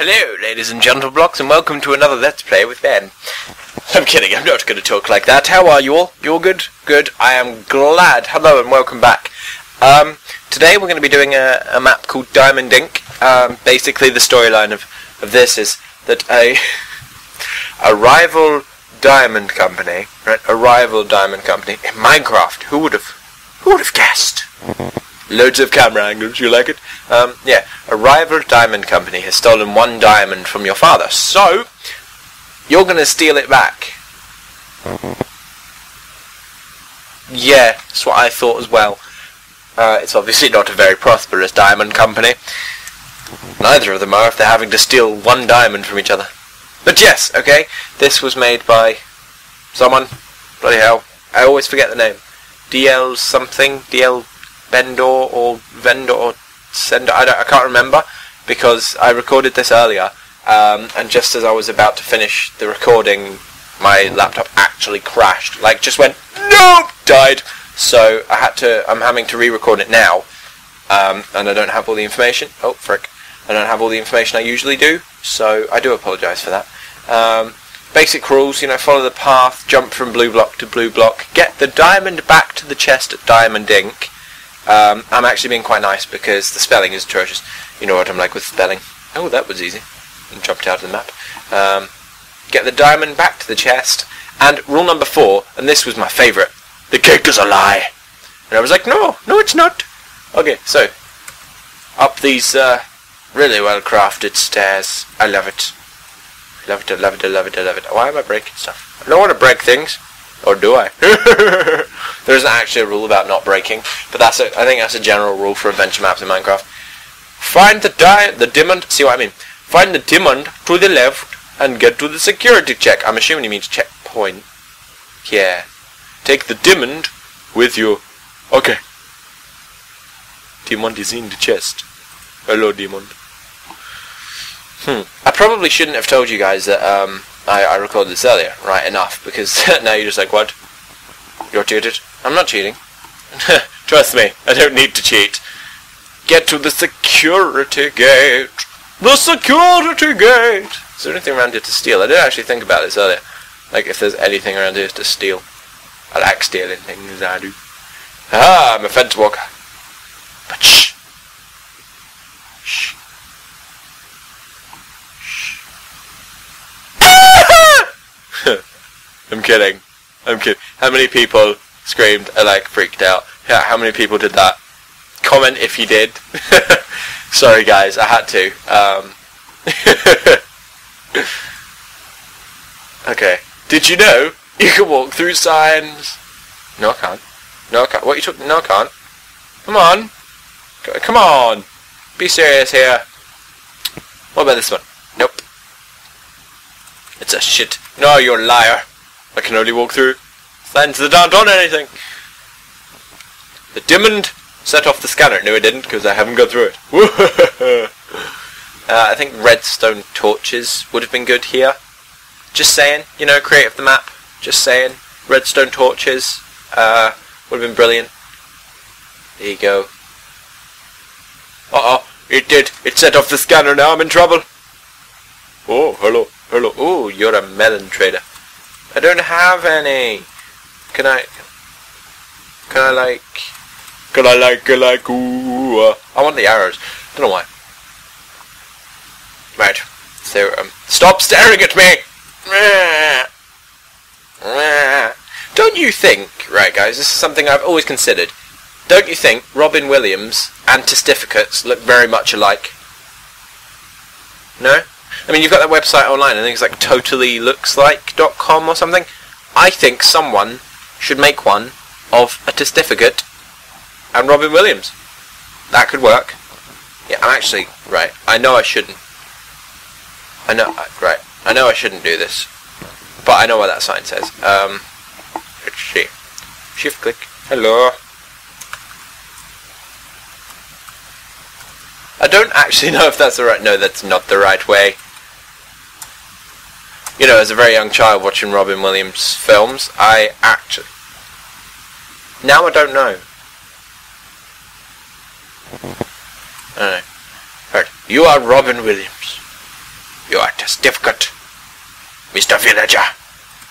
Hello, ladies and gentleblocks, and welcome to another Let's Play with Ben. I'm kidding, I'm not going to talk like that. How are you all? You all good? Good. I am glad. Hello and welcome back. Um, today we're going to be doing a, a map called Diamond Inc. Um, basically the storyline of, of this is that a, a rival diamond company, right, a rival diamond company in Minecraft, who would have, who would have guessed? Loads of camera angles, you like it? Um, yeah, a rival diamond company has stolen one diamond from your father, so you're gonna steal it back. Yeah, that's what I thought as well. Uh, it's obviously not a very prosperous diamond company. Neither of them are if they're having to steal one diamond from each other. But yes, okay, this was made by someone. Bloody hell, I always forget the name. DL something, DL Bendor or Vendor or Sender. I, I can't remember because I recorded this earlier, um, and just as I was about to finish the recording, my laptop actually crashed. Like, just went nope, died. So I had to. I'm having to re-record it now, um, and I don't have all the information. Oh frick! I don't have all the information I usually do, so I do apologise for that. Um, basic rules, you know, follow the path, jump from blue block to blue block, get the diamond back to the chest at Diamond Inc. Um, I'm actually being quite nice because the spelling is atrocious. You know what I'm like with spelling. Oh, that was easy. And jumped out of the map. Um, get the diamond back to the chest. And rule number four, and this was my favourite, the cake is a lie. And I was like, no, no it's not. Okay, so, up these uh, really well crafted stairs. I love it. I love it, I love it, I love it, I love it. Why am I breaking stuff? I don't want to break things. Or do I? there isn't actually a rule about not breaking, but that's a, I think that's a general rule for adventure maps in Minecraft. Find the di the diamond. See what I mean? Find the diamond to the left and get to the security check. I'm assuming he means checkpoint. Yeah. Take the diamond with you. Okay. Diamond is in the chest. Hello, diamond. Hmm. I probably shouldn't have told you guys that um, I, I recorded this earlier, right, enough, because now you're just like, what? You're cheated? I'm not cheating. Trust me, I don't need to cheat. Get to the security gate. The security gate! Is there anything around here to steal? I did actually think about this earlier. Like, if there's anything around here to steal. I like stealing things, I do. Ah, I'm a fence walker. But shh! Shh. I'm kidding. I'm kidding. How many people screamed and like freaked out? Yeah, how many people did that? Comment if you did. Sorry guys, I had to. Um, okay. Did you know you can walk through signs? No, I can't. No, I can't. What you talking? No, I can't. Come on. C- Come on. Be serious here. What about this one? Nope. It's a shit. No, you're a liar. I can only walk through signs that aren't on anything. The diamond set off the scanner. No, it didn't, because I haven't gone through it. uh, I think redstone torches would have been good here. Just saying, you know, creative the map. Just saying. Redstone torches uh, would have been brilliant. There you go. Uh-oh, it did. It set off the scanner now. I'm in trouble. Oh, hello. Hello. Oh, you're a melon trader. I don't have any. Can I? Can I like? Can I like? Can I like? Ooh, uh, I want the arrows. Don't know why. Right. So um, stop staring at me. Don't you think, right, guys? This is something I've always considered. Don't you think Robin Williams and Testificates look very much alike? No? I mean, you've got that website online, think it's like totallylooksLike.com or something. I think someone should make one of a testificate and Robin Williams. That could work. Yeah, I'm actually, right, I know I shouldn't. I know, right, I know I shouldn't do this. But I know what that sign says. Um, let's see. Shift click. Hello. I don't actually know if that's the right... No, that's not the right way. You know, as a very young child watching Robin Williams films, I actually... Now I don't know. I. You are Robin Williams. your certificate, Mr. Villager.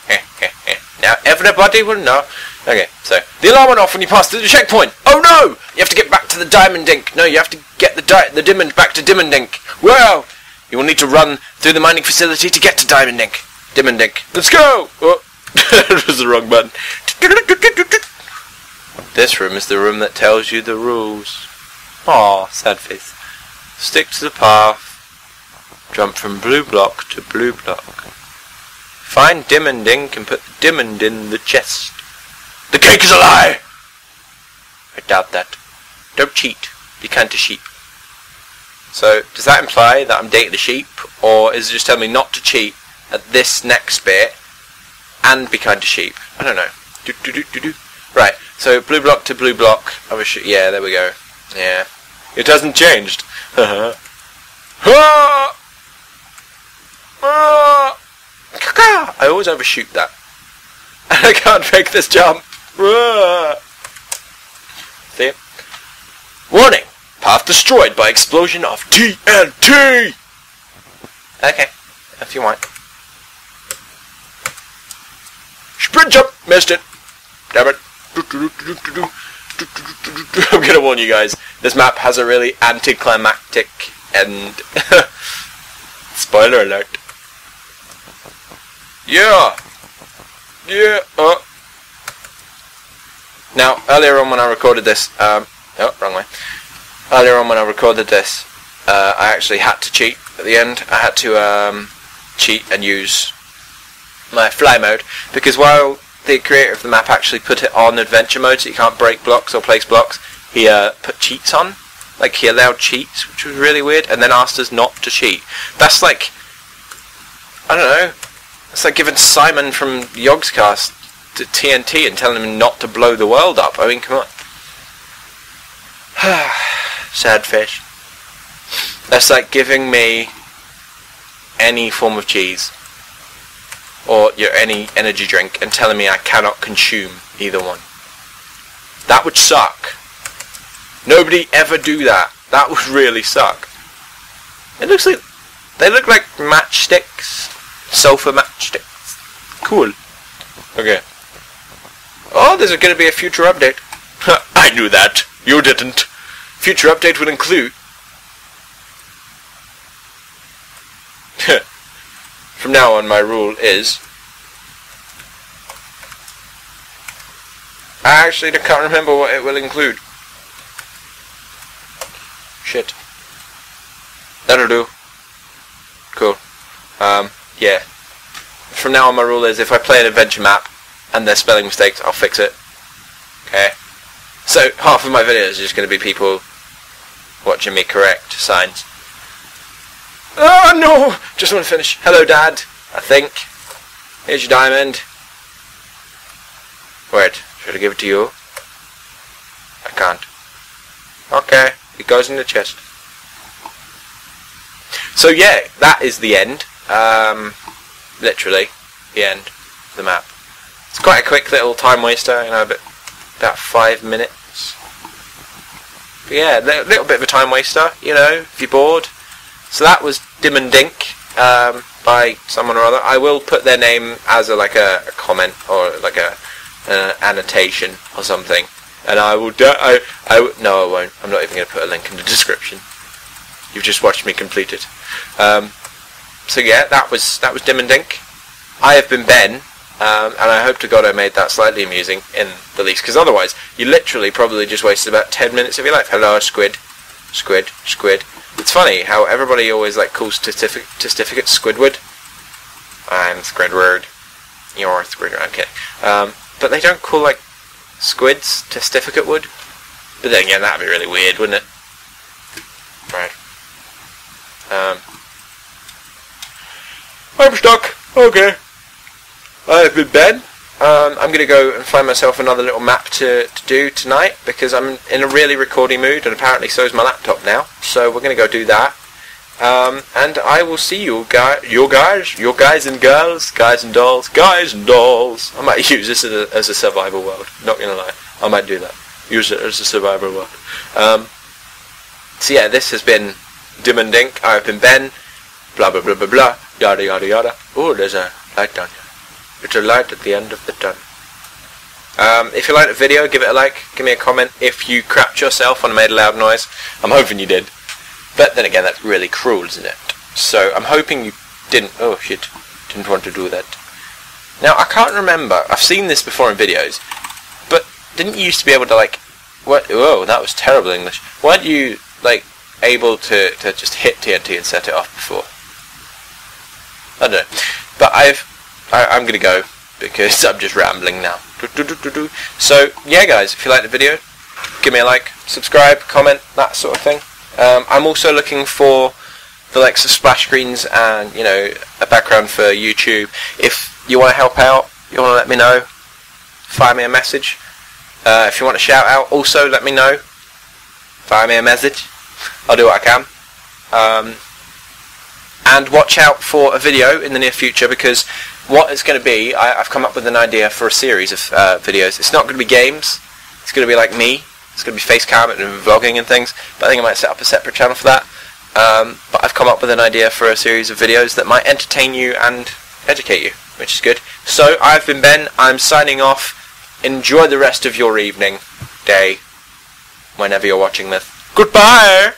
now everybody will know. Okay, so the alarm went off when you passed through the checkpoint. Oh no! You have to get back to the Diamond Inc. No, you have to get the di- the Diamond back to Diamond Inc. Well, you will need to run through the mining facility to get to Diamond Inc. Diamond Inc. Let's go! Oh, that was the wrong button. This room is the room that tells you the rules. Aw, sad face. Stick to the path. Jump from blue block to blue block. Find Diamond Inc and put the Diamond in the chest. The cake is a lie! I doubt that. Don't cheat. Be kind to sheep. So, does that imply that I'm dating the sheep? Or is it just telling me not to cheat at this next bit and be kind to sheep? I don't know. Do, do, do, do, do. Right, so blue block to blue block. I wish, yeah, there we go. Yeah. It hasn't changed. I always overshoot that. And I can't make this jump. See? Warning! Path destroyed by explosion of TNT! Okay, if you want. Sprint jump! Missed it! Damn it. I'm gonna warn you guys, this map has a really anticlimactic end. Spoiler alert. Yeah! Yeah! Uh. Now, earlier on when I recorded this, um, oh, wrong way. Earlier on when I recorded this, uh, I actually had to cheat at the end. I had to um, cheat and use my fly mode because while the creator of the map actually put it on adventure mode so you can't break blocks or place blocks, he uh, put cheats on. Like he allowed cheats, which was really weird, and then asked us not to cheat. That's like, I don't know, it's like giving Simon from Yogscast to TNT and telling him not to blow the world up. I mean, come on. Sad fish. That's like giving me any form of cheese or any energy drink and telling me I cannot consume either one. That would suck. Nobody ever do that. That would really suck. It looks like they look like matchsticks, sulfur matchsticks. Cool. Okay. Oh, there's going to be a future update. I knew that. You didn't. Future update will include. From now on, my rule is. I actually can't remember what it will include. Shit. That'll do. Cool. Um, yeah. From now on, my rule is if I play an adventure map and there's spelling mistakes, I'll fix it. Okay? So, half of my videos are just going to be people watching me correct signs. Oh no! Just want to finish. Hello, Dad. I think. Here's your diamond. Wait, should I give it to you? I can't. Okay, it goes in the chest. So yeah, that is the end. Um, literally, the end of the map. It's quite a quick little time waster, you know, about, about five minutes. But yeah, a little bit of a time waster, you know, if you're bored. So that was Diamond Inc um, by someone or other. I will put their name as a, like a, a comment or like a annotation or something, and I will. Do, I I no, I won't. I'm not even going to put a link in the description. You've just watched me complete it. Um, so yeah, that was that was Diamond Inc. I have been Ben, um, and I hope to God I made that slightly amusing in the least, because otherwise you literally probably just wasted about ten minutes of your life. Hello, squid, squid, squid. It's funny how everybody always like calls testificate Squidward. I'm Squidward. You're Squidward. Okay. Um, but they don't call like squids testificate wood. But then again, that'd be really weird, wouldn't it? Right. Um. I'm stuck. Okay. I've been Ben. Um, I'm going to go and find myself another little map to, to do tonight because I'm in a really recording mood and apparently so is my laptop now. So we're going to go do that. Um, and I will see you guys, your guys, your guys and girls, guys and dolls, guys and dolls. I might use this as a, as a survival world. Not going to lie. I might do that. Use it as a survival world. Um, so yeah, this has been Diamond Inc. I've been Ben. blah blah blah blah blah, yada yada yada. Oh, there's a light down here. It's a light at the end of the tunnel. Um, if you liked the video, give it a like, give me a comment. If you crapped yourself I made a loud noise, I'm hoping you did. But then again, that's really cruel, isn't it? So I'm hoping you didn't. Oh shit, didn't want to do that. Now I can't remember. I've seen this before in videos, but didn't you used to be able to like? What? Whoa, that was terrible English. Weren't you like able to to just hit TNT and set it off before? I don't know. But I've. I, I'm gonna go because I'm just rambling now. So yeah, guys, if you like the video, give me a like, subscribe, comment, that sort of thing. Um, I'm also looking for the likes of splash screens and you know a background for YouTube. If you want to help out, you want to let me know, fire me a message. Uh, if you want a shout out, also let me know. Fire me a message. I'll do what I can. Um, and watch out for a video in the near future because what it's going to be, I, have come up with an idea for a series of uh, videos. It's not going to be games. It's going to be like me. It's going to be face cam and vlogging and things. But I think I might set up a separate channel for that. Um, but I've come up with an idea for a series of videos that might entertain you and educate you, which is good. So I've been Ben. I'm signing off. Enjoy the rest of your evening, day, whenever you're watching this. Goodbye.